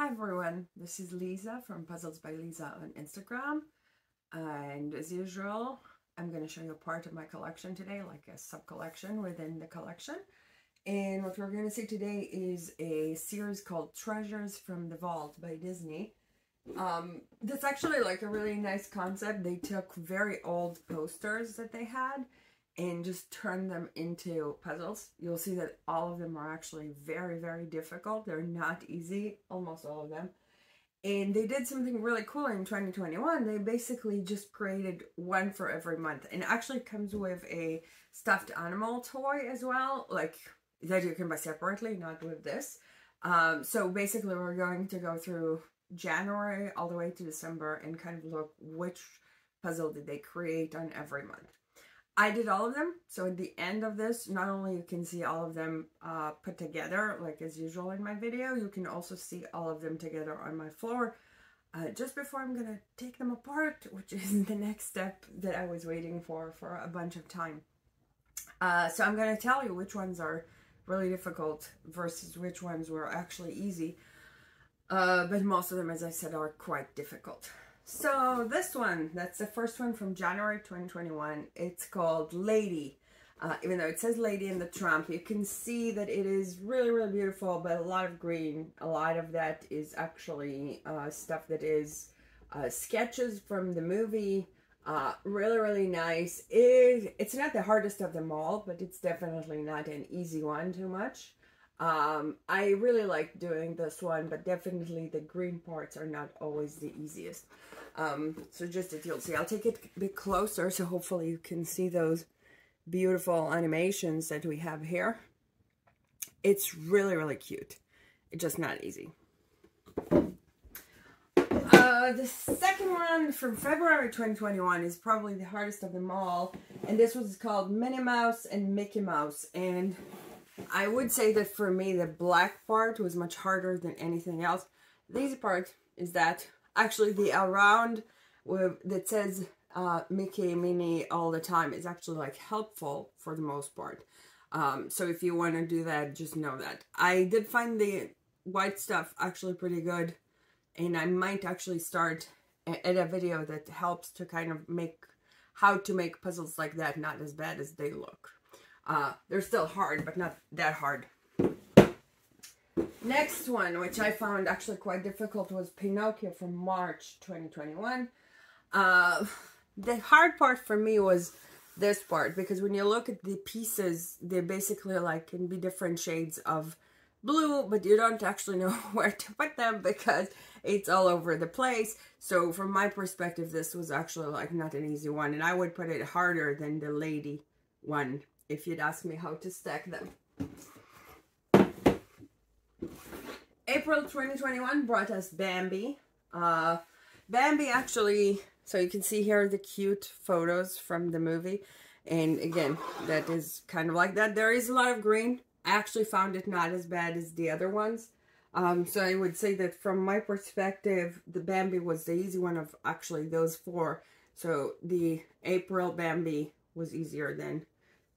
Hi everyone, this is Liza from Puzzles by Liza on Instagram and as usual I'm going to show you a part of my collection today like a sub-collection within the collection and what we're going to see today is a series called Treasures from the Vault by Disney. Um, that's actually like a really nice concept. They took very old posters that they had and just turn them into puzzles. You'll see that all of them are actually very, very difficult. They're not easy, almost all of them. And they did something really cool in 2021. They basically just created one for every month. And actually comes with a stuffed animal toy as well, like that you can buy separately, not with this. Um, so basically we're going to go through January all the way to December and kind of look which puzzle did they create on every month. I did all of them. So at the end of this, not only you can see all of them uh, put together, like as usual in my video, you can also see all of them together on my floor. Uh, just before I'm gonna take them apart, which is the next step that I was waiting for for a bunch of time. Uh, so I'm gonna tell you which ones are really difficult versus which ones were actually easy. Uh, but most of them, as I said, are quite difficult. So this one, that's the first one from January 2021. It's called Lady. Uh, even though it says Lady and the Tramp, you can see that it is really, really beautiful, but a lot of green. A lot of that is actually uh, stuff that is uh, sketches from the movie. Uh, really, really nice. It, it's not the hardest of them all, but it's definitely not an easy one too much. Um, I really like doing this one, but definitely the green parts are not always the easiest. Um, so just that you'll see, I'll take it a bit closer so hopefully you can see those beautiful animations that we have here. It's really, really cute. It's just not easy. Uh, the second one from February 2021 is probably the hardest of them all. And this was called Minnie Mouse and Mickey Mouse. And I would say that for me, the black part was much harder than anything else. Easy part is that actually the around with, that says uh, Mickey, Minnie all the time is actually like helpful for the most part. Um, so if you want to do that, just know that. I did find the white stuff actually pretty good. And I might actually start at a video that helps to kind of make how to make puzzles like that not as bad as they look. Uh, they're still hard, but not that hard. Next one, which I found actually quite difficult, was Pinocchio from March 2021. Uh, the hard part for me was this part, because when you look at the pieces, they basically like can be different shades of blue, but you don't actually know where to put them because it's all over the place. So from my perspective, this was actually like not an easy one, and I would put it harder than the lady one if you'd ask me how to stack them. April 2021 brought us Bambi. Uh, Bambi actually, so you can see here the cute photos from the movie. And again, that is kind of like that. There is a lot of green. I actually found it not as bad as the other ones. Um, so I would say that from my perspective, the Bambi was the easy one of actually those four. So the April Bambi was easier than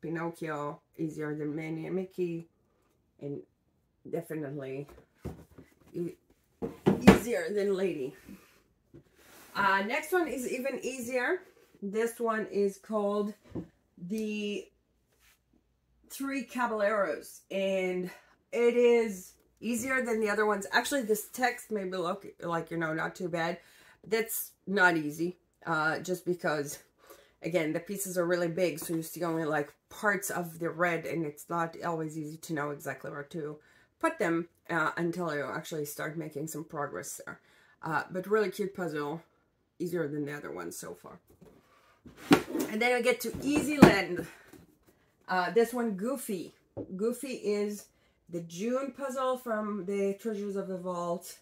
Pinocchio, easier than Minnie and Mickey, and definitely e easier than Lady. Uh, next one is even easier. This one is called the Three Caballeros, and it is easier than the other ones. Actually, this text may look like, you know, not too bad. That's not easy, uh, just because Again, the pieces are really big, so you see only like parts of the red, and it's not always easy to know exactly where to put them uh, until you actually start making some progress there. Uh, but really cute puzzle, easier than the other ones so far. And then we get to Easy Land. Uh, this one, Goofy. Goofy is the June puzzle from the Treasures of the Vault.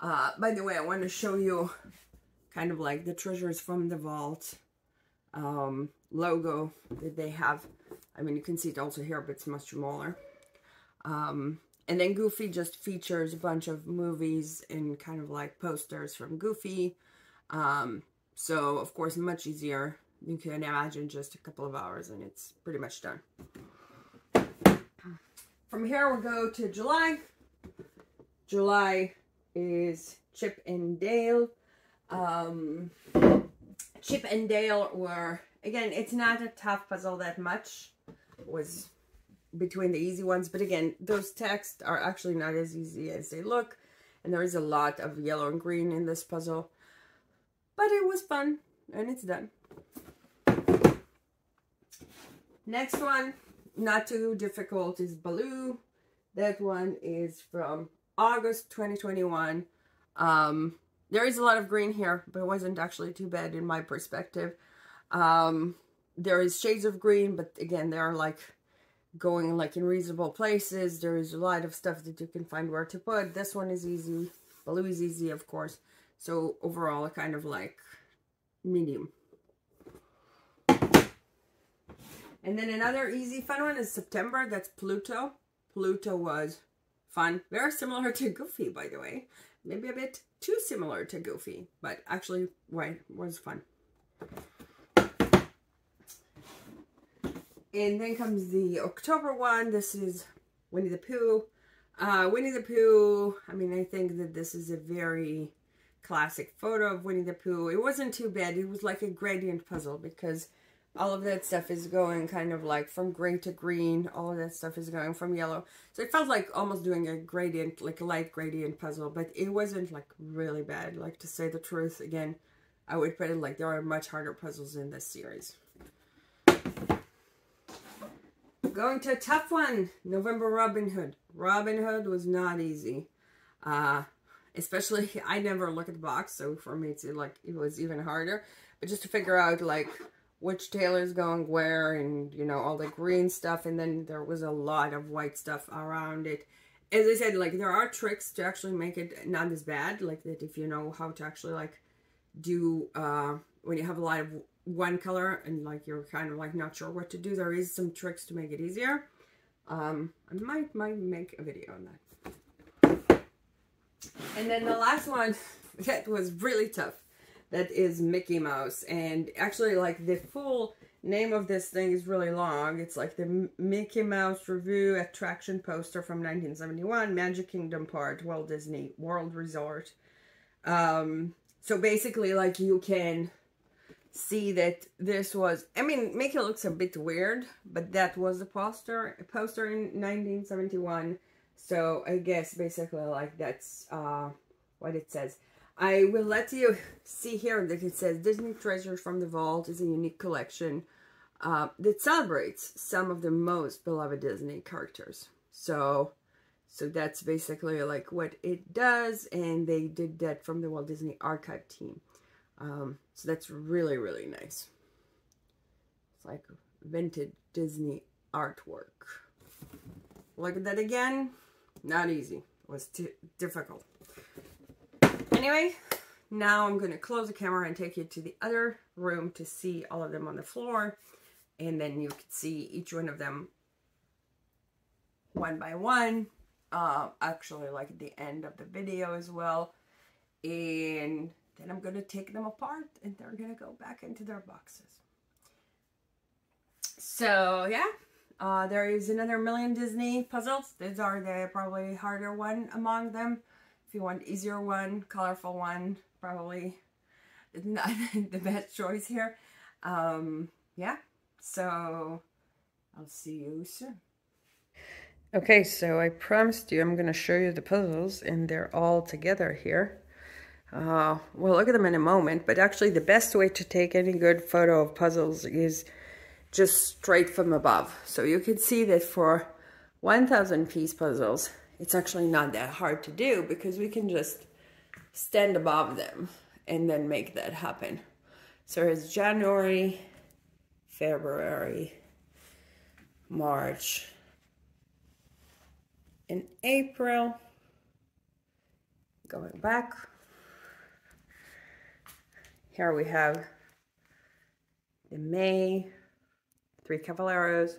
Uh, by the way, I want to show you kind of like the treasures from the vault um, logo that they have. I mean, you can see it also here, but it's much smaller. Um, and then Goofy just features a bunch of movies and kind of like posters from Goofy. Um, so, of course, much easier. You can imagine just a couple of hours and it's pretty much done. From here, we'll go to July. July is Chip and Dale. Um, Chip and Dale were, again, it's not a tough puzzle that much. It was between the easy ones. But again, those texts are actually not as easy as they look. And there is a lot of yellow and green in this puzzle. But it was fun. And it's done. Next one, not too difficult, is Baloo. That one is from August 2021. Um, there is a lot of green here, but it wasn't actually too bad in my perspective. Um, there is shades of green, but again, they are like going like in reasonable places. There is a lot of stuff that you can find where to put. This one is easy. Blue is easy, of course. So overall, kind of like medium. And then another easy fun one is September. That's Pluto. Pluto was fun. Very similar to Goofy, by the way. Maybe a bit too similar to Goofy, but actually right, was fun. And then comes the October one. This is Winnie the Pooh. Uh, Winnie the Pooh, I mean, I think that this is a very classic photo of Winnie the Pooh. It wasn't too bad. It was like a gradient puzzle because all of that stuff is going kind of like from gray to green. All of that stuff is going from yellow. So it felt like almost doing a gradient, like a light gradient puzzle, but it wasn't like really bad. Like to say the truth, again, I would put it like there are much harder puzzles in this series. Going to a tough one, November Robin Hood. Robin Hood was not easy. Uh, especially, I never look at the box, so for me it's like, it was even harder. But just to figure out like which tailor's going where and, you know, all the green stuff. And then there was a lot of white stuff around it. As I said, like there are tricks to actually make it not as bad. Like that if you know how to actually like do, uh, when you have a lot of one color and like you're kind of like not sure what to do, there is some tricks to make it easier. Um, I might, might make a video on that. And then the last one that was really tough, that is Mickey Mouse. And actually like the full name of this thing is really long. It's like the Mickey Mouse Revue Attraction Poster from 1971, Magic Kingdom Park, Walt Disney World Resort. Um, so basically like you can see that this was, I mean, Mickey looks a bit weird, but that was a poster, poster in 1971. So I guess basically like that's uh, what it says. I will let you see here that it says Disney Treasures from the Vault is a unique collection uh, that celebrates some of the most beloved Disney characters. So, so that's basically like what it does, and they did that from the Walt Disney Archive team. Um, so that's really, really nice. It's like vintage Disney artwork. Look at that again. Not easy. It was difficult. Anyway, now I'm going to close the camera and take you to the other room to see all of them on the floor. And then you can see each one of them one by one. Uh, actually, like at the end of the video as well. And then I'm going to take them apart and they're going to go back into their boxes. So, yeah. Uh, there is another million Disney puzzles. These are the probably harder one among them. If you want easier one, colorful one, probably not the best choice here. Um, yeah, so I'll see you soon. Okay, so I promised you I'm going to show you the puzzles, and they're all together here. Uh, we'll look at them in a moment, but actually the best way to take any good photo of puzzles is just straight from above. So you can see that for 1,000 piece puzzles, it's actually not that hard to do because we can just stand above them and then make that happen. So it's January, February, March, and April. Going back. Here we have the May, Three Caballeros,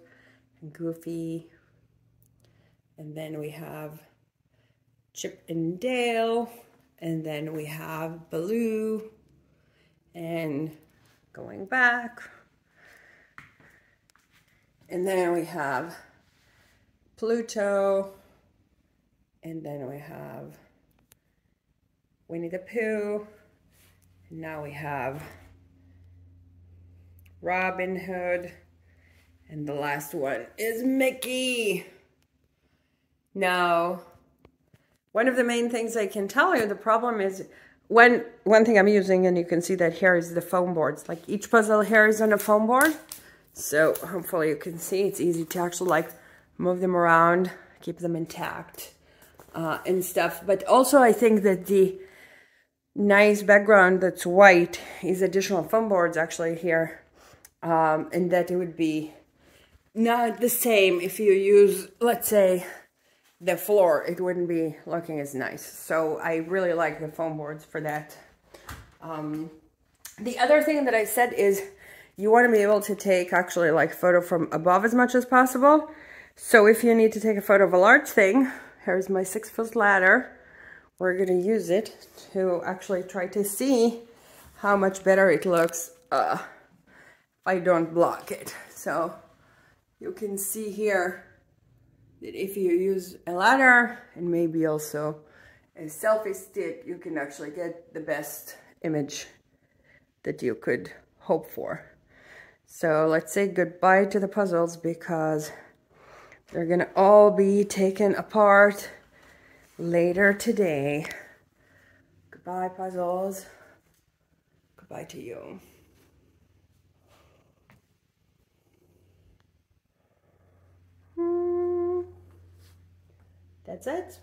and Goofy, and then we have Chip and Dale. And then we have Baloo. And going back. And then we have Pluto. And then we have Winnie the Pooh. And now we have Robin Hood. And the last one is Mickey. Now, one of the main things I can tell you, the problem is when one thing I'm using, and you can see that here is the foam boards. Like each puzzle here is on a foam board. So hopefully you can see it's easy to actually like move them around, keep them intact uh, and stuff. But also I think that the nice background that's white is additional foam boards actually here. Um, and that it would be not the same if you use, let's say, the floor, it wouldn't be looking as nice. So I really like the foam boards for that. Um, the other thing that I said is you want to be able to take actually like photo from above as much as possible. So if you need to take a photo of a large thing, here's my six foot ladder. We're going to use it to actually try to see how much better it looks uh, I don't block it. So you can see here if you use a ladder and maybe also a selfie stick, you can actually get the best image that you could hope for. So let's say goodbye to the puzzles because they're gonna all be taken apart later today. Goodbye puzzles. Goodbye to you. That's it.